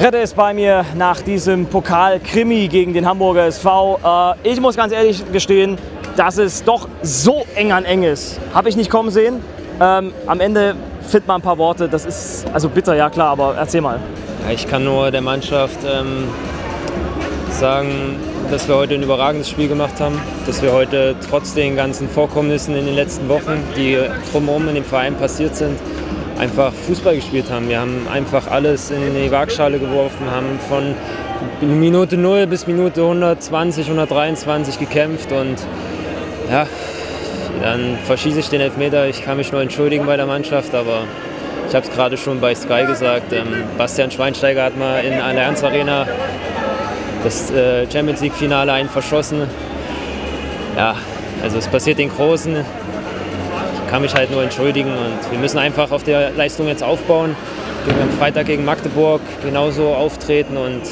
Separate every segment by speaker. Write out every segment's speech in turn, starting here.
Speaker 1: Redde ist bei mir nach diesem Pokal-Krimi gegen den Hamburger SV. Äh, ich muss ganz ehrlich gestehen, dass es doch so eng an eng ist. Habe ich nicht kommen sehen. Ähm, am Ende fit mal ein paar Worte. Das ist also bitter, ja klar, aber erzähl mal.
Speaker 2: Ich kann nur der Mannschaft ähm, sagen, dass wir heute ein überragendes Spiel gemacht haben, dass wir heute trotz den ganzen Vorkommnissen in den letzten Wochen, die drumherum in dem Verein passiert sind, einfach Fußball gespielt haben. Wir haben einfach alles in die Waagschale geworfen, haben von Minute 0 bis Minute 120, 123 gekämpft und ja, dann verschieße ich den Elfmeter. Ich kann mich nur entschuldigen bei der Mannschaft, aber ich habe es gerade schon bei Sky gesagt. Ähm, Bastian Schweinsteiger hat mal in Allianz Arena das äh, Champions League Finale einen verschossen. Ja, also es passiert den Großen. Ich kann mich halt nur entschuldigen und wir müssen einfach auf der Leistung jetzt aufbauen. Wir am Freitag gegen Magdeburg genauso auftreten und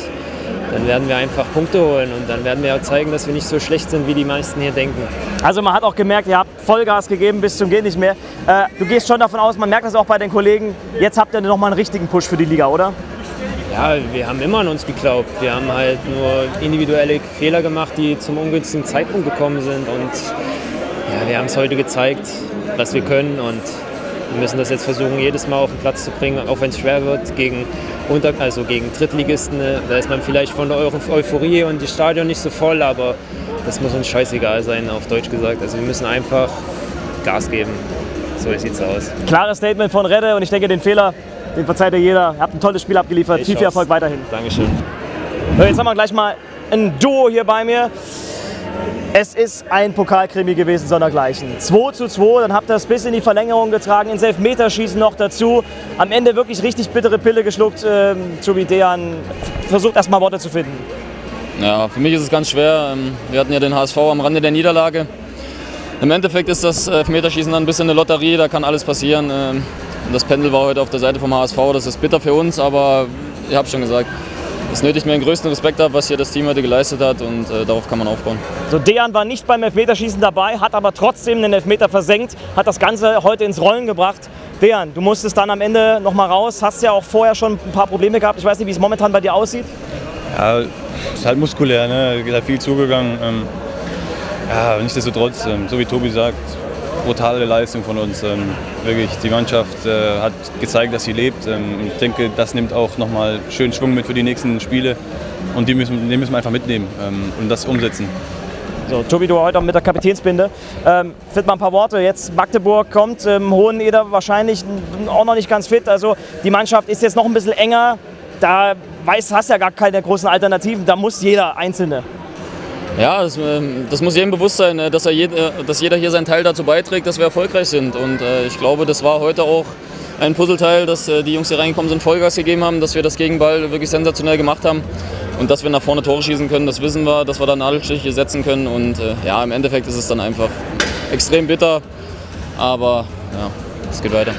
Speaker 2: dann werden wir einfach Punkte holen und dann werden wir auch zeigen, dass wir nicht so schlecht sind, wie die meisten hier denken.
Speaker 1: Also man hat auch gemerkt, ihr habt Vollgas gegeben bis zum Geht nicht mehr. Äh, du gehst schon davon aus, man merkt das auch bei den Kollegen, jetzt habt ihr noch mal einen richtigen Push für die Liga, oder?
Speaker 2: Ja, wir haben immer an uns geglaubt. Wir haben halt nur individuelle Fehler gemacht, die zum ungünstigen Zeitpunkt gekommen sind. Und ja, wir haben es heute gezeigt, was wir können. Und wir müssen das jetzt versuchen, jedes Mal auf den Platz zu bringen, auch wenn es schwer wird, gegen, Unter also gegen Drittligisten. Da ist man vielleicht von der Euphorie und das Stadion nicht so voll, aber das muss uns scheißegal sein, auf Deutsch gesagt. Also wir müssen einfach Gas geben. So sieht es aus.
Speaker 1: Klares Statement von Redde und ich denke, den Fehler den verzeiht dir jeder. Ihr habt ein tolles Spiel abgeliefert. Ich viel, viel Erfolg weiterhin.
Speaker 2: Dankeschön.
Speaker 1: So, jetzt haben wir gleich mal ein Duo hier bei mir. Es ist ein Pokalkrimi gewesen, sondergleichen. 2 zu 2, dann habt ihr es bis in die Verlängerung getragen, ins Elfmeterschießen noch dazu. Am Ende wirklich richtig bittere Pille geschluckt. Ähm, Tobi Dejan versucht erstmal Worte zu finden.
Speaker 3: Ja, für mich ist es ganz schwer. Ähm, wir hatten ja den HSV am Rande der Niederlage. Im Endeffekt ist das Elfmeterschießen dann ein bisschen eine Lotterie, da kann alles passieren. Ähm, das Pendel war heute auf der Seite vom HSV, das ist bitter für uns, aber ich habe schon gesagt, es nötigt mir den größten Respekt ab, was hier das Team heute geleistet hat und äh, darauf kann man aufbauen.
Speaker 1: So, Dejan war nicht beim Elfmeterschießen dabei, hat aber trotzdem den Elfmeter versenkt, hat das Ganze heute ins Rollen gebracht. Dejan, du musstest dann am Ende noch mal raus, hast ja auch vorher schon ein paar Probleme gehabt. Ich weiß nicht, wie es momentan bei dir aussieht.
Speaker 4: Ja, es ist halt muskulär, ne? halt viel zugegangen. Ähm, ja, nichtsdestotrotz, ähm, so wie Tobi sagt, brutale Leistung von uns. Ähm, wirklich, die Mannschaft äh, hat gezeigt, dass sie lebt. Ähm, ich denke, das nimmt auch nochmal schön Schwung mit für die nächsten Spiele. Und die müssen, die müssen wir einfach mitnehmen ähm, und das umsetzen.
Speaker 1: So, Tobi, du heute mit der Kapitänsbinde. Ähm, fit mal ein paar Worte. Jetzt Magdeburg kommt, ähm, Hoheneder wahrscheinlich auch noch nicht ganz fit. Also die Mannschaft ist jetzt noch ein bisschen enger. Da weiß, hast ja gar keine großen Alternativen. Da muss jeder Einzelne
Speaker 3: ja, das, ähm, das, muss jedem bewusst sein, äh, dass, er jed, äh, dass jeder hier seinen Teil dazu beiträgt, dass wir erfolgreich sind. Und äh, ich glaube, das war heute auch ein Puzzleteil, dass die Jungs hier reingekommen sind, Vollgas gegeben haben, dass wir das Gegenball wirklich sensationell gemacht haben. Und dass wir nach vorne Tore schießen können, das wissen wir, dass wir da Nadelstiche setzen können. Und ja, im Endeffekt ist es dann einfach extrem bitter. Aber ja, es geht weiter.